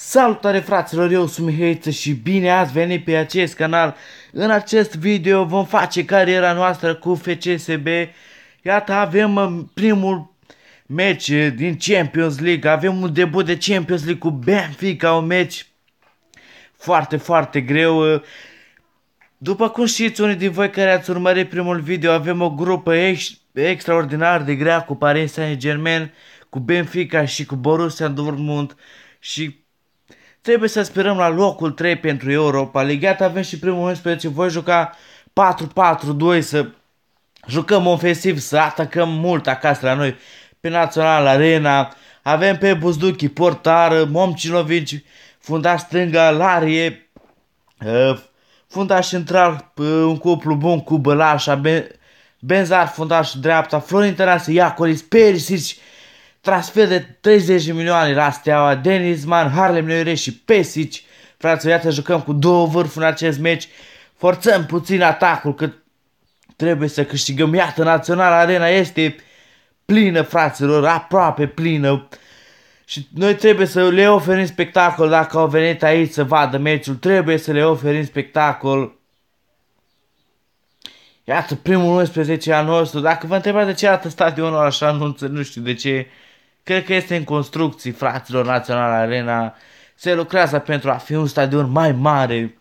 Salutare fraților, eu sunt Mihaiță și bine ați venit pe acest canal. În acest video vom face cariera noastră cu FCSB. Iată avem uh, primul meci din Champions League, avem un debut de Champions League cu Benfica, un meci foarte, foarte greu. După cum știți unii din voi care ați urmărit primul video, avem o grupă ex extraordinar de grea cu Paris Saint-Germain, cu Benfica și cu Borussia Dortmund și Trebuie să sperăm la locul 3 pentru Europa League. Iată avem și primul 11. Voi juca 4-4-2 să jucăm ofensiv, să atacăm mult acasă la noi pe Național Arena. Avem pe Buzduchi, portar, Momcinovici, fundaș stânga, Larie, uh, fundaș central, uh, un cuplu bun cu Bălașa, Benzar, fundaș dreapta, Florin Tănase, Iacolis, Perisic, transfer de 30 de milioane la Steaua, Denizman, Harlem Neure și Pesic. Fraților, iată jucăm cu două vârfuri în acest meci. Forțăm puțin atacul că trebuie să câștigăm. Iată, Național Arena este plină, fraților, aproape plină. Și noi trebuie să le oferim spectacol dacă au venit aici să vadă meciul. Trebuie să le oferim spectacol. Iată, primul 11 al nostru. Dacă vă întrebați de ce arată stadionul așa, nu, nu știu de ce. Cred că este în construcții, fraților, Național Arena. Se lucrează pentru a fi un stadion mai mare.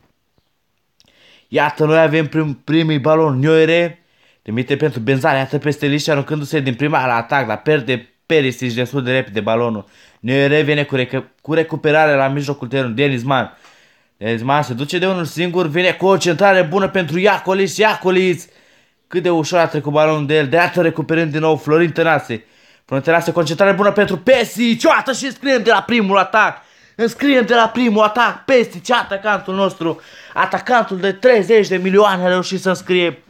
Iată, noi avem prim, primii balon Nioere. Trimite pentru Benzare, iată peste lișa, aruncându-se din prima la atac, dar perde Perisic destul de repede balonul. Nioere vine cu, rec cu recuperare la mijlocul terenului. Denizman. Denizman se duce de unul singur, vine cu o centrare bună pentru Iacolis. Iacolis! Cât de ușor a trecut balonul de el. De atât recuperând din nou Florin Tănase. Frontereasă, concentrare bună pentru Pesic, iată și scriem de la primul atac. Înscriem de la primul atac, Pesic, atacantul nostru, atacantul de 30 de milioane a reușit să înscrie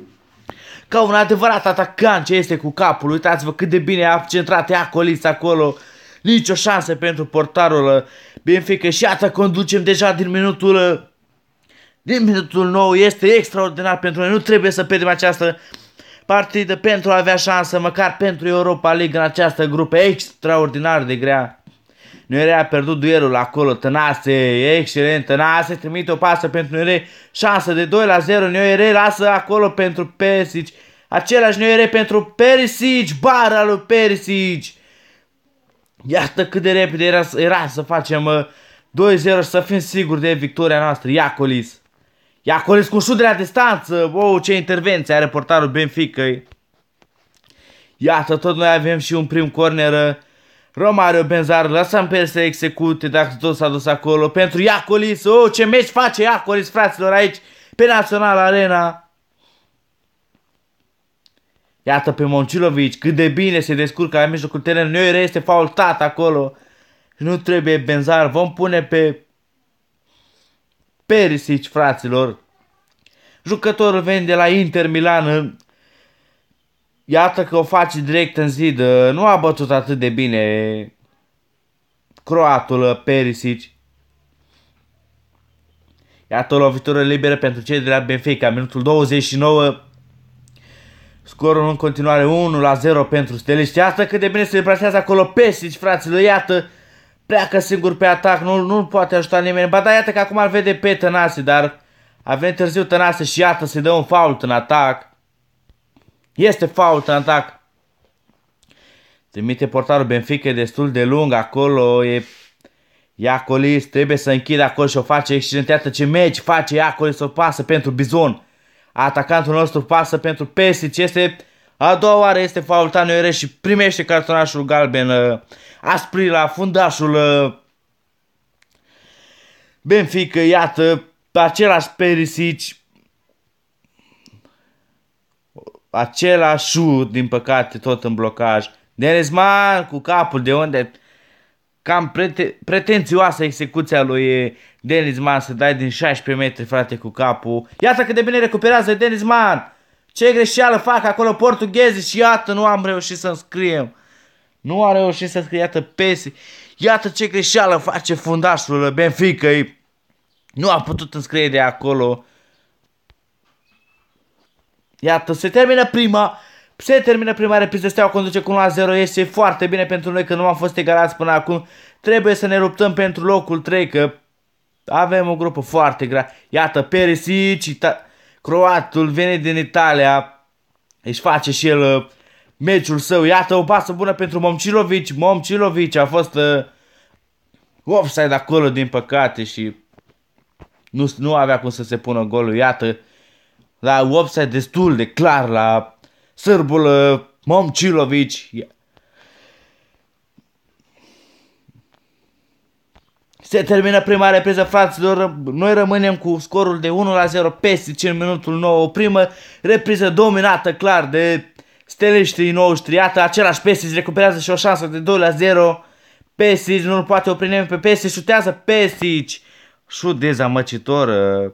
ca un adevărat atacant ce este cu capul. Uitați-vă cât de bine a centrat Iacolis acolo. Nici o șansă pentru portarul Benfica și iată conducem deja din minutul din minutul nou. Este extraordinar pentru noi. Nu trebuie să pierdem această partidă pentru a avea șansă măcar pentru Europa League în această grupă extraordinar de grea. Nuere a pierdut duelul acolo, Tănase, excelent, Tănase trimite o pasă pentru Nuere, șansă de 2 la 0, Nuere lasă acolo pentru Perisic, același Nuere pentru Perisic, bara lui Perisic. Iată cât de repede era, era să facem 2-0 și să fim siguri de victoria noastră, Iacolis. Iacoles cu șut de la distanță. Wow, ce intervenție are portarul Benfica. Iată, tot noi avem și un prim corner. Romario Benzar, lăsăm pe el să execute dacă tot s-a dus acolo. Pentru Iacolis, oh, ce meci face Iacolis, fraților, aici, pe Național Arena. Iată pe Moncilovici, cât de bine se descurcă la mijlocul terenului. Noi este faultat acolo. Nu trebuie Benzar, vom pune pe Perisic, fraților. Jucătorul vine de la Inter Milan. Iată că o face direct în zid. Nu a bătut atât de bine croatul Perisic. Iată o lovitură liberă pentru cei de la Benfica. Minutul 29. Scorul în continuare 1 la 0 pentru Steliști. Iată cât de bine se deplasează acolo Pesic, fraților. Iată pleacă singur pe atac, nu, nu poate ajuta nimeni. Ba da, iată că acum îl vede pe Tănase, dar a venit târziu Tănase și iată se dă un fault în atac. Este fault în atac. Trimite portarul Benfica destul de lung acolo, e Iacolis, trebuie să închide acolo și o face excelent. Iată ce meci face Iacolis, o pasă pentru Bizon. Atacantul nostru pasă pentru Pesic, este a doua oară este faultat Noire și primește cartonașul galben uh, aspri la fundașul uh, Benfica, iată, același Perisic, același șut, din păcate, tot în blocaj. Denezman cu capul de unde cam prete- pretențioasă execuția lui Denizman să dai din 16 metri, frate, cu capul. Iată cât de bine recuperează Denizman. Ce greșeală fac acolo portughezii și iată nu am reușit să scriem. Nu a reușit să scrie, iată Pesi. Iată ce greșeală face fundașul Benfica. Nu a putut înscrie de acolo. Iată, se termină prima. Se termină prima repriză, Steaua conduce cu 1 la 0, este foarte bine pentru noi că nu am fost egalați până acum. trebuie să ne luptăm pentru locul 3, că avem o grupă foarte grea. Iată, Perisic, Ita- croatul, vine din Italia, își face și el uh, meciul său. Iată o pasă bună pentru Momcilovic. Momcilovic a fost uh, offside acolo, din păcate, și nu, nu avea cum să se pună golul. Iată, la offside destul de clar la sârbul uh, Momcilovic. Se termină prima repriză, fraților. Noi rămânem cu scorul de 1 la 0 peste în minutul 9. O primă repriză dominată clar de steliștii noștri. Iată, același Pesic recuperează și o șansă de 2 la 0. Pesic nu-l poate opri nimeni pe Pesic. Șutează Pesic. Șut dezamăcitor uh,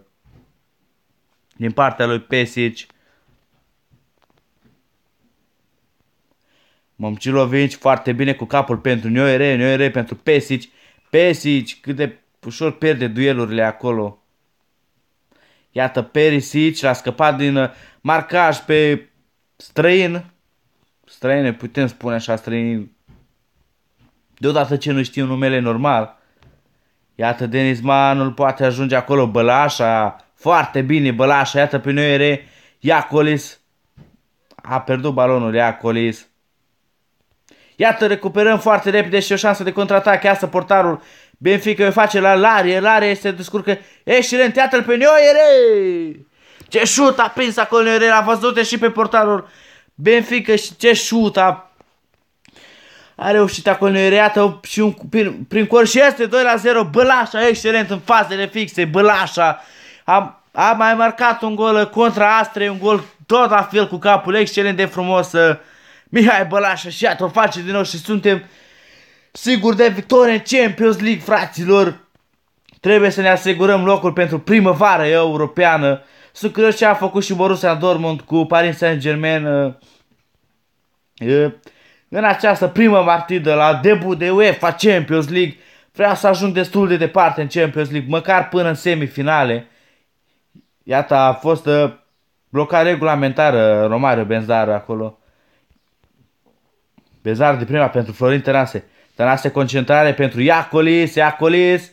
din partea lui Pesic. Momcilovici foarte bine cu capul pentru Noire, Noire pentru Pesic. Pesic, cât de ușor pierde duelurile acolo. Iată, Perisic l-a scăpat din uh, marcaj pe străin. Străine, putem spune așa, străin. Deodată ce nu știu numele normal. Iată, Denis Manul poate ajunge acolo, Bălașa. Foarte bine, Bălașa. Iată pe noi ere Iacolis. A pierdut balonul Iacolis. Iată, recuperăm foarte repede și o șansă de contraatac. Iasă portarul Benfica o face la Larie. Larie este descurcă. Excelent, iată-l pe Noire! Ce șut a prins acolo Noire. A văzut și pe portarul Benfica și ce șut a a reușit acolo Noire. Iată și un, prin, prin cor și este 2 la 0. Bălașa, excelent în fazele fixe. Bălașa a, a mai marcat un gol contra Astre, un gol tot la fel cu capul, excelent de frumos. Uh, Mihai Bălașa și iată o face din nou și suntem siguri de victorie în Champions League, fraților. Trebuie să ne asigurăm locul pentru primăvară europeană. Sunt curios ce a făcut și Borussia Dortmund cu Paris Saint-Germain uh, uh, în această primă partidă la debut de UEFA Champions League. Vreau să ajung destul de departe în Champions League, măcar până în semifinale. Iată, a fost uh, blocat regulamentară Romario Benzar acolo. Bezar de prima pentru Florin Tănase. Tănase concentrare pentru Iacolis, Iacolis.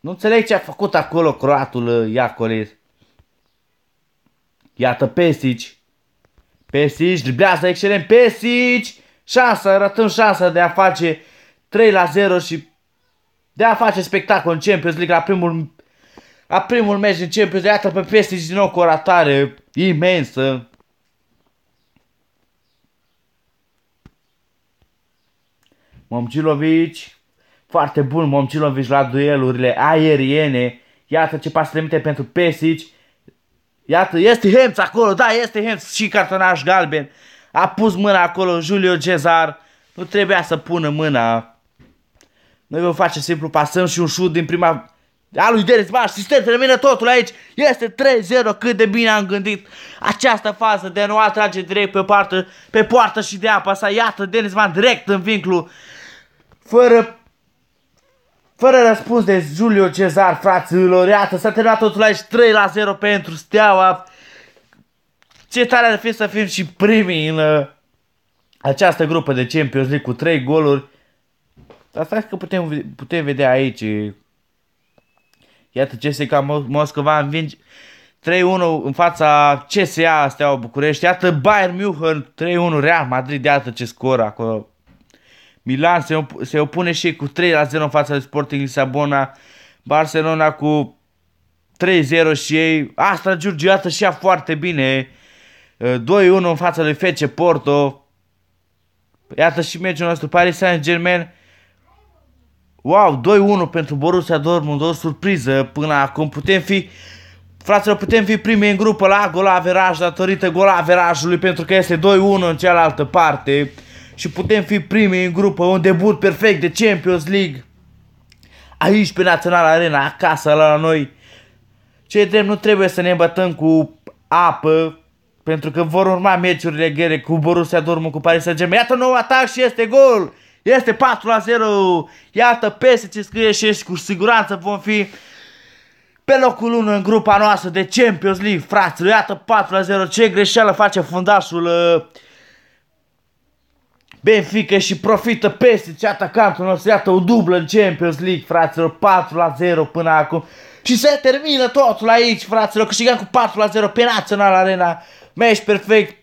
Nu înțeleg ce a făcut acolo croatul uh, Iacolis. Iată Pesic. Pesic, driblează excelent Pesic. Șansa, arătăm șansa de a face 3 la 0 și de a face spectacol în Champions League la primul la primul meci în Champions League. Iată pe Pesic din nou cu o ratare imensă. Momcilovic, foarte bun Momcilovic la duelurile aeriene. Iată ce pas trimite pentru Pesic. Iată, este Hemț acolo, da, este Hemț și cartonaș galben. A pus mâna acolo Julio Cezar. Nu trebuia să pună mâna. Noi vom face simplu, pasăm și un șut din prima a lui Dennis Van Sistem termină totul aici. Este 3-0, cât de bine am gândit această fază de a nu atrage direct pe poartă, pe poartă și de apa sa. Iată Dennis Van direct în vinclu fără fără răspuns de Julio Cezar, fraților, iată, s-a terminat totul aici 3 la 0 pentru Steaua. Ce tare ar fi să fim și primii în uh, această grupă de Champions League cu 3 goluri. Asta că putem, putem vedea aici. Iată CSKA Moscova învinge 3-1 în fața CSA Steaua București. Iată Bayern München 3-1 Real Madrid. Iată ce scor acolo Milan se, op- se opune și cu 3 la 0 în fața de Sporting Lisabona. Barcelona cu 3-0 și ei. Asta Giurgiu iată și ea foarte bine. 2-1 în fața lui FC Porto. Iată și meciul nostru Paris Saint-Germain. Wow, 2-1 pentru Borussia Dortmund, o surpriză până acum. Putem fi, fraților, putem fi primii în grupă la gol averaj datorită gol averajului pentru că este 2-1 în cealaltă parte și putem fi primii în grupă, un debut perfect de Champions League. Aici pe Național Arena, acasă la noi. Ce drept nu trebuie să ne bătăm cu apă, pentru că vor urma meciurile grele cu Borussia Dortmund, cu Paris Saint-Germain. Iată nou atac și este gol! Este 4 la 0. Iată peste ce scrie și cu siguranță vom fi pe locul 1 în grupa noastră de Champions League, fraților. Iată 4 la 0. Ce greșeală face fundașul uh, Benfica și profită peste ce atacantul nostru, iată o dublă în Champions League, fraților, 4 la 0 până acum. Și se termină totul aici, fraților, câștigăm cu 4 la 0 pe Național Arena. Meci perfect,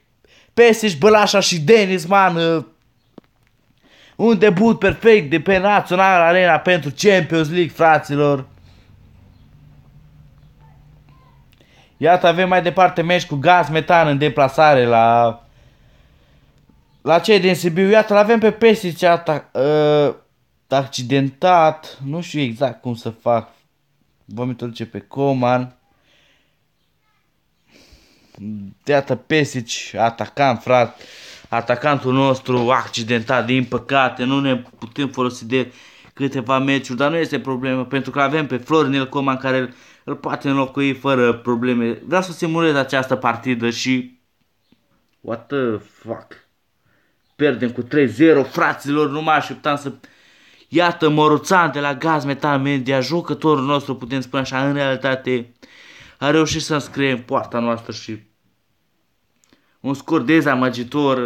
Pesic, Bălașa și Denis Man. Uh, un debut perfect de pe Național Arena pentru Champions League, fraților. Iată, avem mai departe meci cu gaz metan în deplasare la la cei din Sibiu. Iată, l-avem pe Pesic ata, uh, accidentat. Nu știu exact cum să fac. Vom introduce pe Coman. Iată, Pesic, atacant, frate. Atacantul nostru accidentat, din păcate. Nu ne putem folosi de câteva meciuri, dar nu este problemă, pentru că avem pe Florinel Coman care îl poate înlocui fără probleme. Vreau să simulez această partidă și... What the fuck? Pierdem cu 3-0, fraților, nu mă așteptam să... Iată, Moroțan de la Gaz Metal Media, jucătorul nostru, putem spune așa, în realitate, a reușit să înscrie în poarta noastră și un scor dezamăgitor,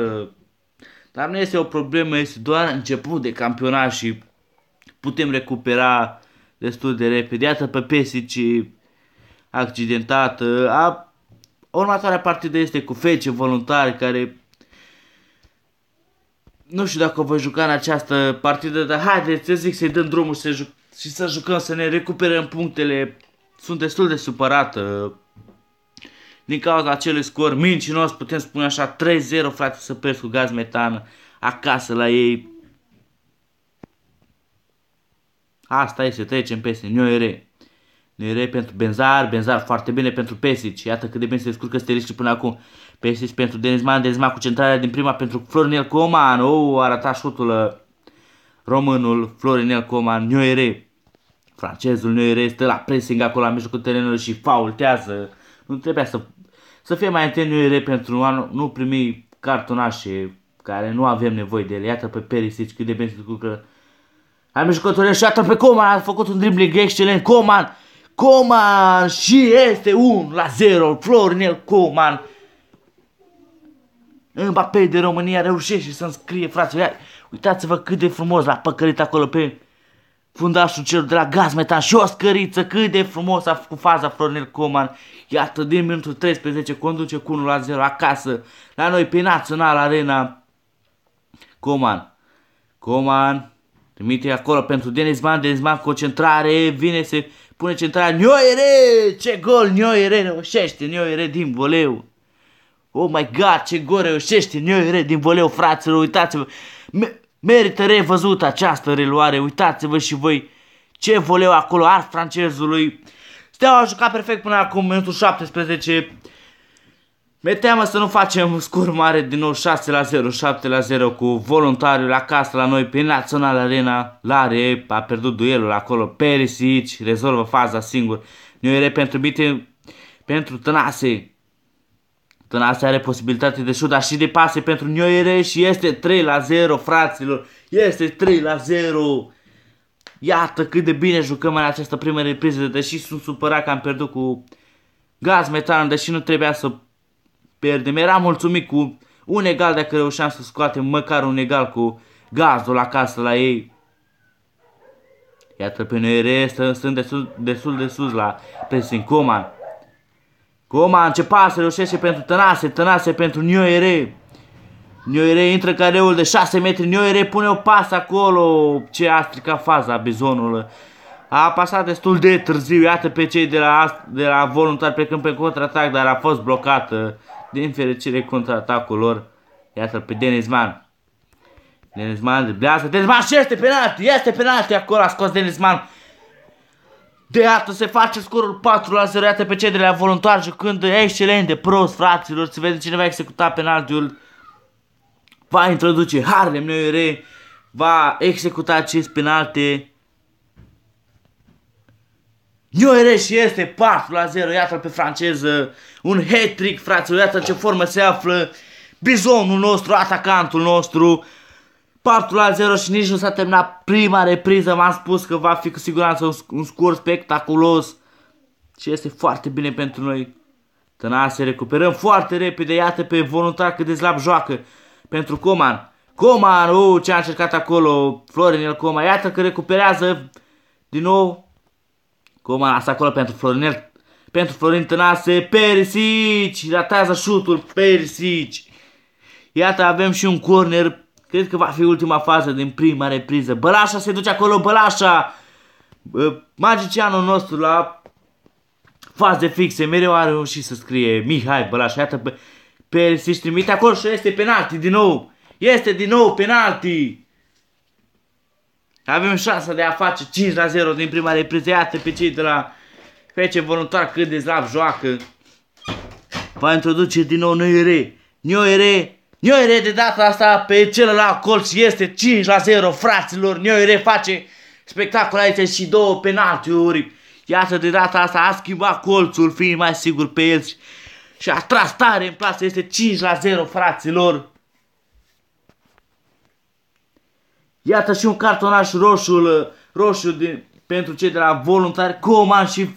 dar nu este o problemă, este doar început de campionat și putem recupera destul de repede. Iată pe Pesic accidentat. A, următoarea partidă este cu Fece voluntari care nu știu dacă voi juca în această partidă, dar haideți să zic să-i dăm drumul să juc- și să jucăm, să ne recuperăm punctele. Sunt destul de supărată din cauza acelui scor mincinos, putem spune așa, 3-0, frate, să pierzi cu gaz metan acasă la ei. Asta este, trecem peste Nioere. Nioere pentru Benzar, Benzar foarte bine pentru Pesic. Iată cât de bine se descurcă steliști până acum. Pesic pentru Denizman, Denizman cu centrarea din prima pentru Florinel Coman. Oh, a ratat șutul uh, românul Florinel Coman, Nioere. Francezul Nioere stă la pressing acolo la mijlocul terenului și faultează. Nu trebuia să, să fie mai atent Nioere pentru a nu primi cartonașe care nu avem nevoie de ele. Iată pe Perisic cât de bine se descurcă am jucătorie și atât pe Coman, a făcut un dribbling excelent, Coman, Coman și este 1 la 0, Florinel Coman. Mbappé de România reușește să scrie, frate, uitați-vă cât de frumos l-a păcărit acolo pe fundașul celor de la Gaz Metan și o scăriță, cât de frumos a făcut faza Florinel Coman. Iată, din minutul 13 conduce cu 1 la 0 acasă, la noi pe Național Arena. Coman, Coman, Trimite acolo pentru Denis Man, Denis Man concentrare, vine, se pune centrarea, Nioere, ce gol, Nioere reușește, Nioere din voleu. Oh my god, ce gol reușește Nioere din voleu, fraților, uitați-vă, merită revăzut această reluare, uitați-vă și voi ce voleu acolo, art francezului. Steaua a jucat perfect până acum, minutul 17, mi-e teamă să nu facem un scor mare din nou 6 la 0, 7 la 0 cu voluntariul acasă la noi pe Național Arena. Lare a pierdut duelul acolo, Perisic rezolvă faza singur. Noi pentru bite, pentru Tănase. Tănase are posibilitate de șut, dar și de pase pentru Nioire și este 3 la 0, fraților. Este 3 la 0. Iată cât de bine jucăm în această primă repriză, deși sunt supărat că am pierdut cu gaz metan, deși nu trebuia să pierdem. Eram mulțumit cu un egal dacă reușeam să scoatem măcar un egal cu gazul acasă la ei. Iată pe noi restă, sunt destul, destul de sus la pressing Coman. Coman ce pasă reușește pentru Tănase, Tănase pentru Nioere. Nioere intră careul de 6 metri, Nioere pune o pasă acolo. Ce a stricat faza bizonul. A pasat destul de târziu, iată pe cei de la, de la voluntari plecând pe contraatac, dar a fost blocată din fericire contraatacul lor. Iată pe Denis Man. Denis Man driblează. Denis Man și este penalti. Este penalti acolo. A scos Denis Man. De iată se face scorul 4 la 0. Iată pe cei de la voluntar jucând excelent de prost, fraților. Se vede cine va executa penaltiul. Va introduce Harlem Neuere. Va executa acest penalti. Ioereș este 4 la 0, iată pe franceză, un hat-trick, fraților, iată ce formă se află bizonul nostru, atacantul nostru, 4 la 0 și nici nu s-a terminat prima repriză, m-am spus că va fi cu siguranță un, un scor spectaculos. Și este foarte bine pentru noi. Tănase, recuperăm foarte repede, iată pe voluntar cât de slab joacă pentru Coman. Coman, uh, ce a încercat acolo Florinel Coman, iată că recuperează din nou Coman, asta acolo pentru Florinel, pentru Florin Tănase, Perisic, ratează șutul, Perisic. Iată, avem și un corner, cred că va fi ultima fază din prima repriză. Bălașa se duce acolo, Bălașa, magicianul nostru la faze fixe, mereu a reușit să scrie Mihai Bălașa, iată pe, Perisic trimite acolo și este penalti din nou. Este din nou penalti. Avem șansa de a face 5 la 0 din prima repriză. Iată pe cei de la Fece voluntar cât de slab joacă. Va introduce din nou Noire. Noire. Noire de data asta pe celălalt colț este 5 la 0 fraților. Noire face spectacol aici și două penaltiuri. Iată de data asta a schimbat colțul fiind mai sigur pe el și a tras tare în plasă. Este 5 la 0 fraților. Iată și un cartonaș roșu, roșu de, pentru cei de la voluntari, Coman și,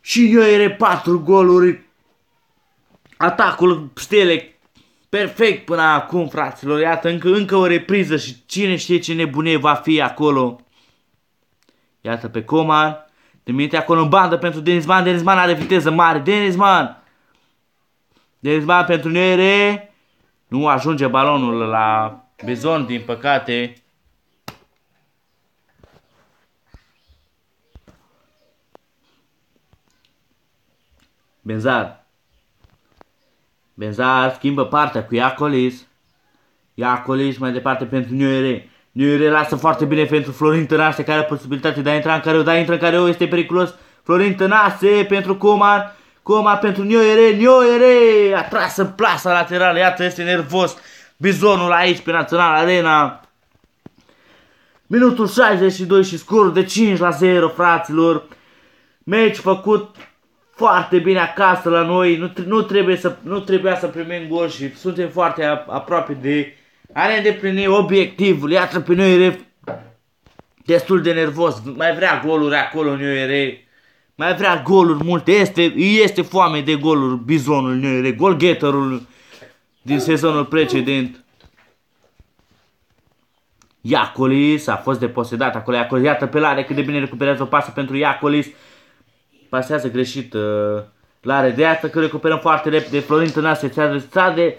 și Ioere 4 goluri. Atacul stele perfect până acum, fraților. Iată, încă, încă o repriză și cine știe ce nebunie va fi acolo. Iată pe Coman. Trimite acolo în bandă pentru Denizman. Denizman are viteză mare. Denizman. Denizman pentru Nere. Nu ajunge balonul la Bizon, din păcate. Benzar. Benzar schimbă partea cu Iacolis. Iacolis mai departe pentru Nuere. Nuere lasă foarte bine pentru Florin Tănase care are posibilitatea de a intra în careu, dar intră în careu, este periculos. Florin Tănase pentru Coman. Coman pentru Nuere. Nuere a tras în plasa laterală. Iată, este nervos. Bizonul aici pe Național Arena. Minutul 62 și scor de 5 la 0, fraților. Meci făcut foarte bine acasă la noi. Nu, nu, trebuie să, nu trebuia să primim gol și suntem foarte aproape de a ne îndeplini obiectivul. Iată pe noi ref destul de nervos. Mai vrea goluri acolo în UR. Mai vrea goluri multe. Este, este foame de goluri bizonul în UR. Golgetterul din sezonul precedent. Iacolis a fost deposedat acolo. Iacolis, iată pe Lare cât de bine recuperează o pasă pentru Iacolis. Pasează greșit uh, Lare. De iată că recuperăm foarte repede. Florin Tănase ți-a de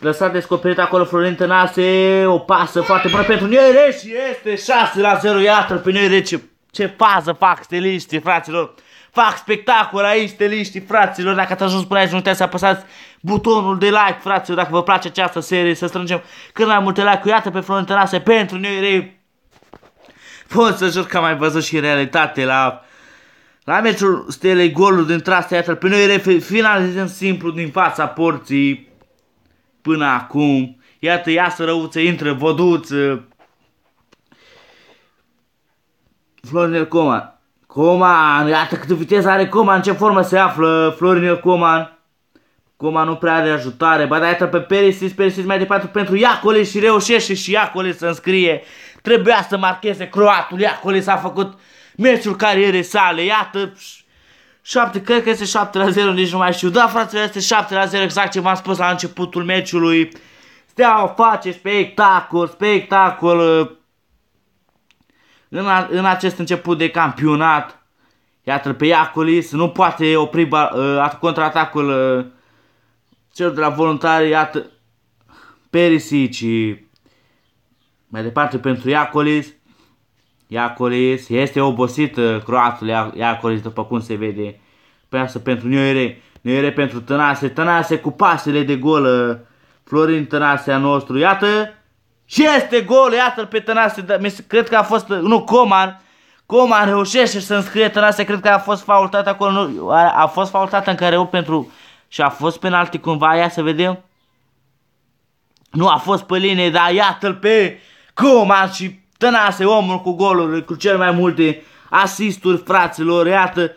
lăsat descoperit acolo Florin Tănase. O pasă foarte bună pentru Nere și este 6 la 0. Iată-l pe Nere ce, ce fază fac steliștii, fraților. Fac spectacol aici, steliștii, fraților. Dacă ați ajuns până aici, nu uitați să apăsați butonul de like, fraților. Dacă vă place această serie, să strângem cât mai multe like-uri. Iată pe frontenase pentru noi rei. Pot să jur că am mai văzut și în realitate la, la meciul stelei golul din trastea. Iată pe noi rei finalizăm simplu din fața porții până acum. Iată, iasă răuță, intră văduță. Florinel Coman. Coman, iată câtă viteză are Coman, în ce formă se află Florinel Coman. Coman nu prea are ajutare, ba da, iată pe Perisic, Perisic mai departe pentru Iacolis și reușește și Iacolis să înscrie. Trebuia să marcheze croatul, Iacolis a făcut meciul carierei sale, iată, 7, cred că este 7 la 0, nici nu mai știu. Da, fratele, este 7 la 0, exact ce v-am spus la începutul meciului. Steaua face spectacol, spectacol în, a, în acest început de campionat. Iată pe Iacolis, nu poate opri uh, contraatacul uh, celor de la voluntari, iată Perisic mai departe pentru Iacolis. Iacolis este obosit uh, croatul Iacolis după cum se vede. Peasă pentru Nioere, Nioere pentru Tănase, Tănase cu pasele de gol, uh, Florin Tănase a nostru, iată și este gol, iată-l pe Tănase, cred că a fost, nu, Coman, Coman reușește să înscrie Tănase, cred că a fost faultat acolo, nu, a, a fost faultat în care pentru, și a fost penalti cumva, ia să vedem. Nu a fost pe linie, dar iată-l pe Coman și Tănase, omul cu goluri, cu cel mai multe asisturi, fraților, iată, 8-0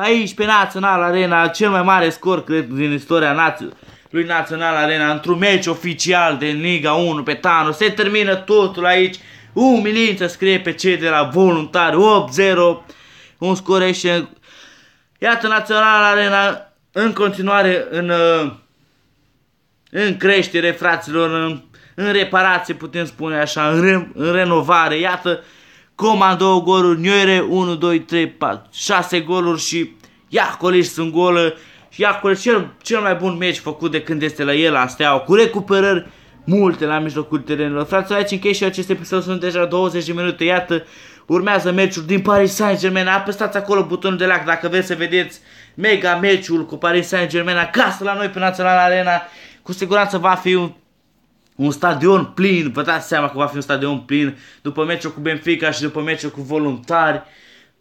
aici pe Național Arena, cel mai mare scor, cred, din istoria nației lui Național Arena într-un meci oficial de Liga 1 pe Tano. Se termină totul aici. Umilință scrie pe cei de la voluntari 8-0. Un scorește. Iată Național Arena în continuare în, uh, în creștere, fraților, în, în reparație, putem spune așa, în, re, în renovare. Iată, Coma două goluri, Nioere 1, 2, 3, 4, 6 goluri și Iacoliș sunt golă. Și Iacoliș cel, cel mai bun meci făcut de când este la el la Steaua, cu recuperări multe la mijlocul terenilor. Fraților, aici închei și acest episod, sunt deja 20 de minute, iată, urmează meciul din Paris Saint-Germain, apăsați acolo butonul de like dacă vreți să vedeți mega meciul cu Paris Saint-Germain acasă la noi pe Național Arena, cu siguranță va fi un un stadion plin, vă dați seama că va fi un stadion plin după meciul cu Benfica și după meciul cu voluntari.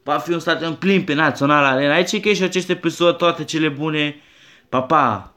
Va fi un stadion plin pe Național Arena. Aici e și acest episod, toate cele bune. Pa, pa!